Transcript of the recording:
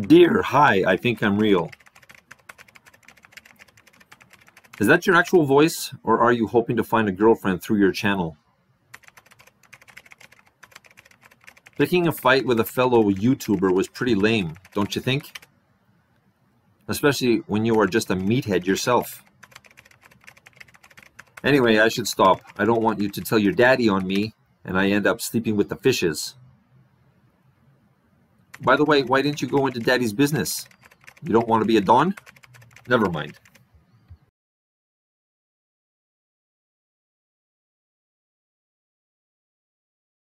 Dear, hi, I think I'm real. Is that your actual voice, or are you hoping to find a girlfriend through your channel? Picking a fight with a fellow YouTuber was pretty lame, don't you think? Especially when you are just a meathead yourself. Anyway, I should stop. I don't want you to tell your daddy on me, and I end up sleeping with the fishes. By the way, why didn't you go into daddy's business? You don't want to be a Don? Never mind.